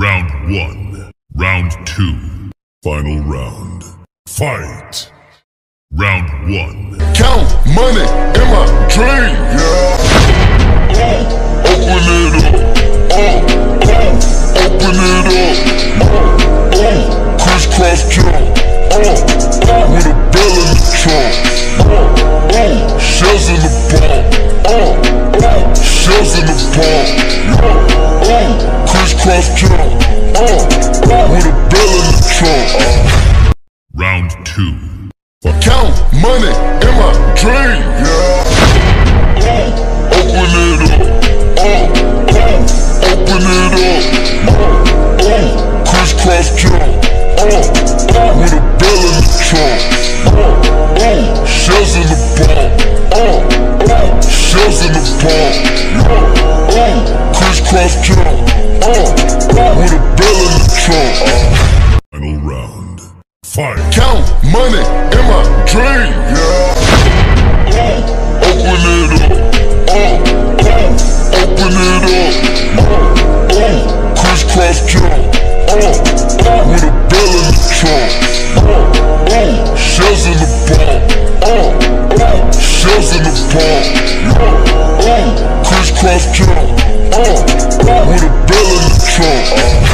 Round one. Round two. Final round. Fight. Round one. Count money in my dream, yeah. Crisscross jump. Uh, with a bell in the trunk. Uh, Round two. Count money in my dream, yeah. With a bell in the trunk. Final round. Fight. Count money in my dream, yeah. Open it up. Uh, uh, open it up. Uh, uh, crisscross jump. Uh, uh, with a bell in the trunk. Uh, uh, shells in the bomb. Uh, uh, shells in the bomb. Uh, uh, crisscross jump control.